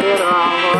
Hare Ram,